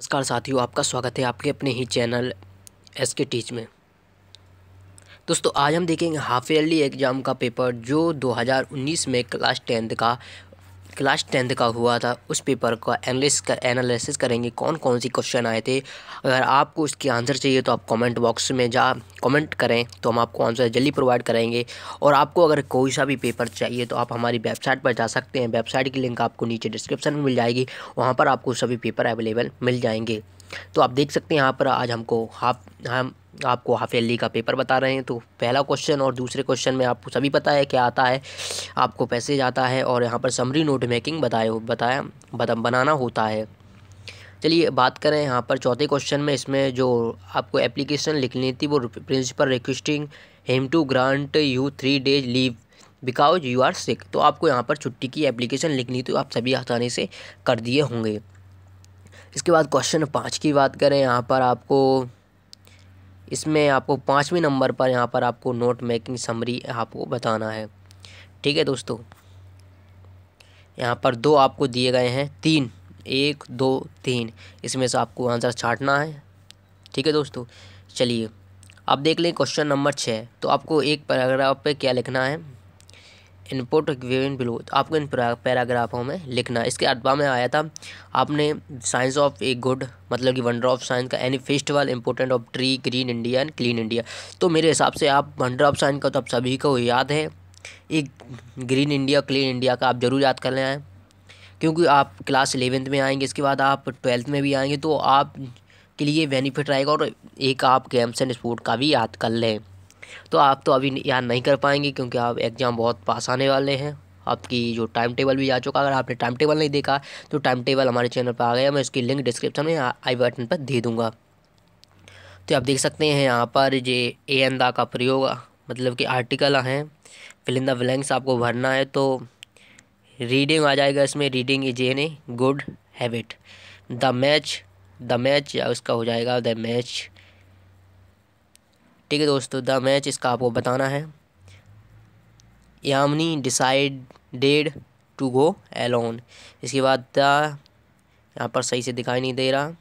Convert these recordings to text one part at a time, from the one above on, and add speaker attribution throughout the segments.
Speaker 1: नमस्कार साथियों, आपका स्वागत है आपके अपने ही चैनल एस के टीच में। दोस्तों, आज हम देखेंगे हाफ़ ईयरली एग्ज़ाम का पेपर जो 2019 में क्लास टेंथ का क्लास टेंथ का हुआ था, उस पेपर का एनालिस कर एनालिसिस करेंगे कौन कौन सी क्वेश्चन आए थे। अगर आपको उसके आंसर चाहिए तो आप कमेंट बॉक्स में जा कमेंट करें तो हम आपको आंसर जल्दी प्रोवाइड करेंगे। और आपको अगर कोई सा भी पेपर चाहिए तो आप हमारी वेबसाइट पर जा सकते हैं। वेबसाइट की लिंक आपको नीचे डिस्क्रिप्शन में मिल जाएगी, वहाँ पर आपको सभी पेपर अवेलेबल मिल जाएँगे। तो आप देख सकते हैं यहाँ पर आज हमको हाफ़ हम आपको हाफ़ ईयरली का पेपर बता रहे हैं तो पहला क्वेश्चन और दूसरे क्वेश्चन में आपको सभी पता है क्या आता है आपको पैसेज आता है और यहाँ पर समरी नोट मेकिंग बताए बताया बता, बनाना होता है। चलिए बात करें यहाँ पर चौथे क्वेश्चन में इसमें जो आपको एप्लीकेशन लिखनी थी वो principal requesting him to grant you three days leave because you are sick तो आपको यहाँ पर छुट्टी की एप्लीकेशन लिखनी थी आप सभी आसानी से कर दिए होंगे। इसके बाद क्वेश्चन पाँच की बात करें यहाँ पर आपको इसमें आपको पाँचवें नंबर पर यहाँ पर आपको नोट मेकिंग समरी आपको बताना है। ठीक है दोस्तों? यहाँ पर दो आपको दिए गए हैं, तीन। एक, दो, तीन। इसमें से आपको आंसर छाटना है। ठीक है दोस्तों? चलिए, अब देख लें क्वेश्चन नंबर छः तो आपको एक पैराग्राफ पे क्या लिखना है? इनपुट गिवन बिलो तो आपको इन पैराग्राफों में लिखना इसके अथवा में आया था, आपने साइंस ऑफ़ ए गुड मतलब कि वंडर ऑफ़ साइंस का any festival important of tree green India and clean India तो मेरे हिसाब से आप वंडर ऑफ़ साइंस का तो आप सभी को याद है। एक ग्रीन इंडिया क्लीन इंडिया का आप ज़रूर याद कर लें क्योंकि आप क्लास एलेवेंथ में आएँगे, इसके बाद आप ट्वेल्थ में भी आएँगे तो आप के लिए बेनिफिट रहेगा और एक आप गेम्स एंड स्पोर्ट का भी याद कर लें। तो आप तो अभी याद नहीं कर पाएँगे क्योंकि आप एग्ज़ाम बहुत पास आने वाले हैं। आपकी जो टाइम टेबल भी आ चुका अगर आपने टाइम टेबल नहीं देखा तो टाइम टेबल हमारे चैनल पर आ गया मैं इसकी लिंक डिस्क्रिप्शन में आई बटन पर दे दूँगा। तो आप देख सकते हैं यहाँ पर ये ए एंदा का प्रयोग मतलब कि आर्टिकल हैं। फिल इन द ब्लैंक्स आपको भरना है तो रीडिंग आ जाएगा इसमें। Reading is an a good habit the match the match या उसका हो जाएगा द मैच ठीक है दोस्तों, द मैच इसका आपको बताना है। Yamini decided to go alone. इसके बाद द, यहाँ पर सही से दिखाई नहीं दे रहा।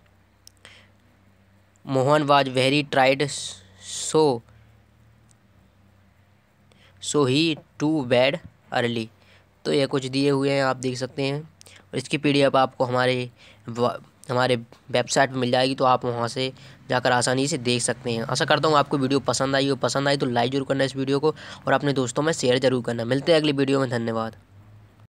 Speaker 1: Mohan was very tried, so so he to bed early. तो ये कुछ दिए हुए हैं, आप देख सकते हैं। और इसकी पीडीएफ आपको हमारे हमारे वेबसाइट पर मिल जाएगी तो आप वहाँ से जाकर आसानी से देख सकते हैं। आशा करता हूँ आपको वीडियो पसंद आई हो। पसंद आई तो लाइक ज़रूर करना इस वीडियो को और अपने दोस्तों में शेयर ज़रूर करना। मिलते हैं अगली वीडियो में। धन्यवाद।